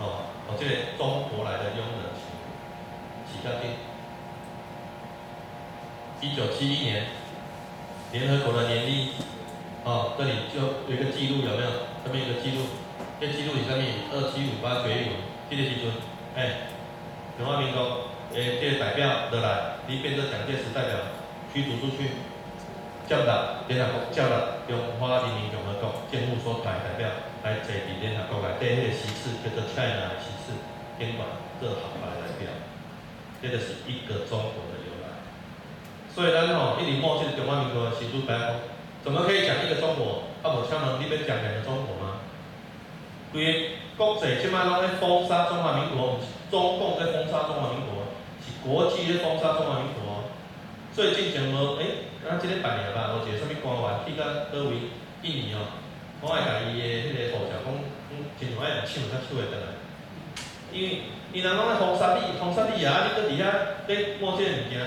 哦，哦，这个中国来的佣人起起家丁。一九七一年，联合国的年历，哦，这里就有一个记录，有没有？这边有个记录，这记录里上面二七五八决议，这个时阵，哎，中华民国诶，这个代表的来，你变成蒋介石代表驱逐出去。接纳联合国接纳中华人民共和国政府所派代表来坐伫联合国内底迄个席次叫做 China 的席次，监管各行业代表，这个是一个中国的由来。所以咱吼一直默这个中华民国的习主席，怎么可以讲一个中国？啊无请问你要讲两个中国吗？规个国际即摆拢在封杀中华民国，毋是中共在封杀中华民国，是国际在封杀中华民国。所以进前无诶。啊，即个半年吧，有一个啥物官员去到倒位印尼哦，我爱甲伊的迄个护照讲，嗯，真像爱用抢才抢会倒来。因为伊人讲咧封杀你，封杀你啊！你搁伫遐咧摸即个物件，啊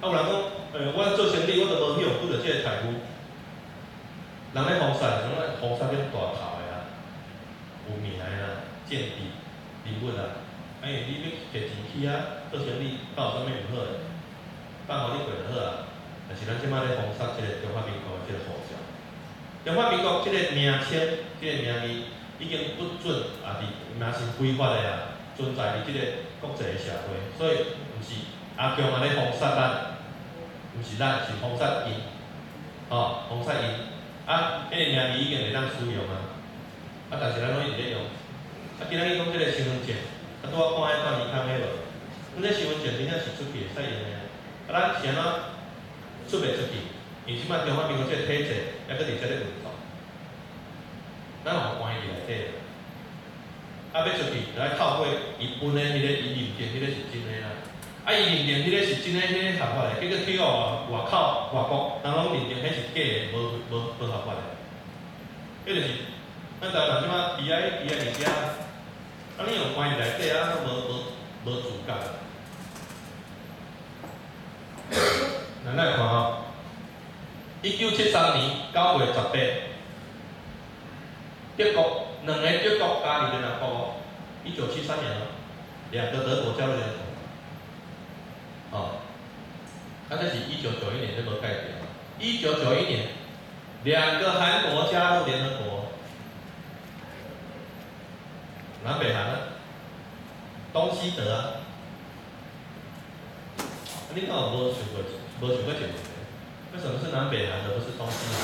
有人讲，诶，我做生意我都无去用拄着即个财富。人咧封杀，种咧封杀点大头的啊，有名的啊，间谍人物啊，哎，你要摕钱去啊，做生意，搞啥物毋好诶，办互你过就好啊。但是咱即摆咧封杀即个中华民国的即个护照，中华民国即个名称、即个名字已经不准啊，伫嘛是非法的啊，存在伫即个国际的社会，所以毋是阿强啊咧封杀咱，毋是咱是封杀伊，吼封杀伊，啊，迄个名字已经会当使用啊，啊，但是咱拢一直用，啊，今仔日讲即个身份证，啊，拄仔看迄半年看迄无，阮这身份证真正是出去会使用的啊，啊，咱是安怎？出袂出去，因即摆中华民国即个体制还搁伫遮咧运作，咱有关系内底，啊，要出去，就要透过伊本的迄个伊认定迄个是真诶啦，啊，伊认定迄个是真诶，迄个合法诶，结果去哦外口外国，人拢认定迄是假诶，无无无合法诶，迄就是咱台湾即摆伊爱伊爱物件，啊，你有关系内底啊，无无无自觉。咱来看吼，一九七三年九月十八，德国两个德国加入联合国，一九七三年哦，两个德国加入联合国，哦，啊，这是一九九一年这个概念，一九九一年，两个韩国加入联合国，南北韩啊，东西德啊，你看有无想过？无想过解决，为什么是南北韩而不是东西德？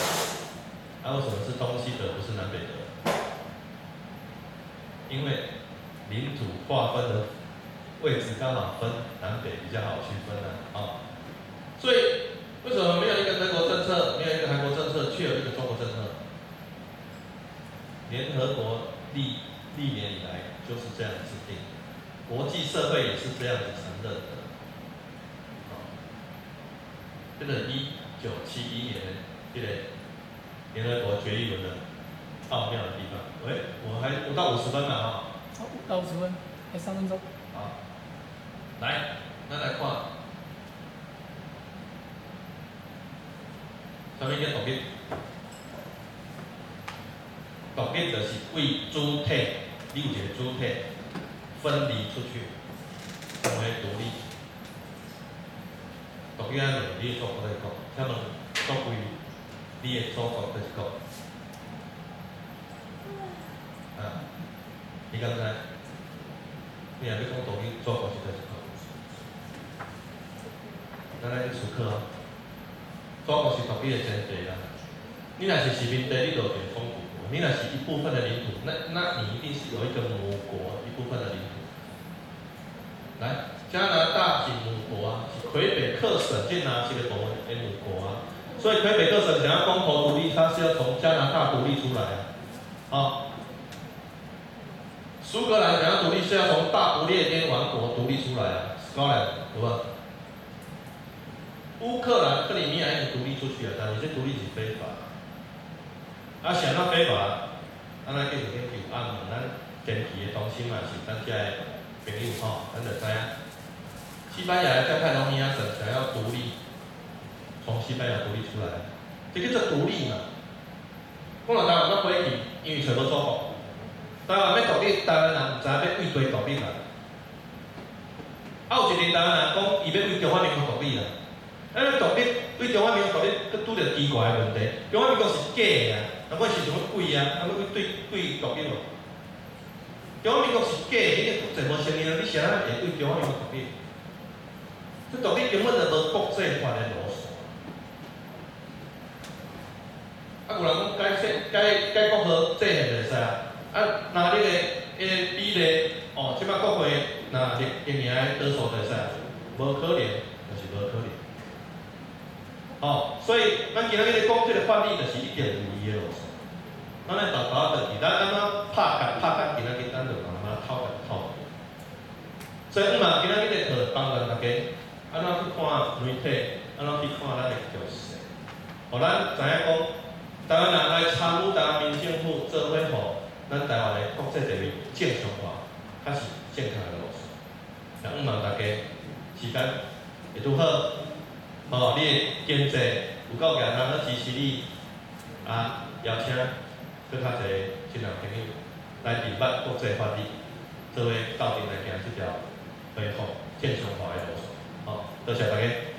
啊，为什么是东西德不是南北德？因为领土划分的位置刚好分南北比较好区分啊，啊，所以为什么没有一个德国政策，没有一个韩国政策，却有一个中国政策？联合国历历年以来就是这样制定，国际社会也是这样子承认的。这个一九七一年，这个联合国决议文的奥妙的地方。喂，我还不到五十分了啊。好，到五十分，还三分钟。好，来，咱来看，什么叫独立？独立就是为主体，有一个主体分离出去，成为独立。独立安尼，你的祖国在讲，请问作为你的祖国在讲，啊，你刚才，你若要讲独立，祖国是在讲，咱来去思考哦，祖国是独立的前提啦。你若是殖民地，你就变封国；你若是一部分的领土，那那你一定是有一个母国，一部分的领土。来。加拿大，魁北克省建拿是个国的母国啊，所以魁北克省想要公投独立，它是要从加拿大独立出来啊。啊，苏格兰想要独立是要从大不列颠王国独立出来啊，斯高兰对吧？乌克兰克里米亚已经独立出去了，但是这独立是非法。啊，想到非法，咱来继续研究，啊，咱前期的东西嘛是咱遮的朋友吼，咱就知影。西班牙在泰隆尼亚省想要独立，从西班牙独立出来，这叫做独立嘛。共产党那回去，因为全部做好，台湾要独立，台湾人毋知影要为谁独立啦。啊，有一个台湾人讲，伊要为中华民国独立啦。啊，独立为中华民国独立，佮拄着奇怪的问题。中华民国是假的啊，啊，尾是想要鬼啊？啊，要对对独立无？中华民国是假的，你个国际无承认啊，你啥会为中华民国独立？这到底根本就无国际法的路线。啊，有人讲解释解解国号制宪就会使啊。啊，那你个迄个比例哦，即摆国会那历历年来多数就会使，无可能，就是无可能。哦，所以咱今仔日咧讲即个法律，就是一定有伊的路线。咱咧豆豆就是咱安怎拍干拍干，今仔日咱就慢慢透干透。所以，嘛今仔日咧课帮助大家。安怎去看媒体？安怎去看咱的局势？互咱知影讲，台湾人来参与台湾民政府做伙互咱台湾的国际地位正常化，较是正确的路线。也毋望大家时间会拄好，吼，你的经济有够强，人去支持你，啊，邀请更较侪亲朋朋友来明白国际法律，做伙斗阵来行即条恢复正常化的路线。好，多谢大家。